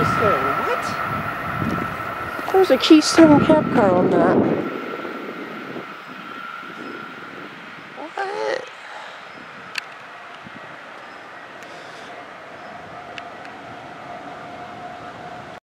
keystone. What? A keystone cab car on that.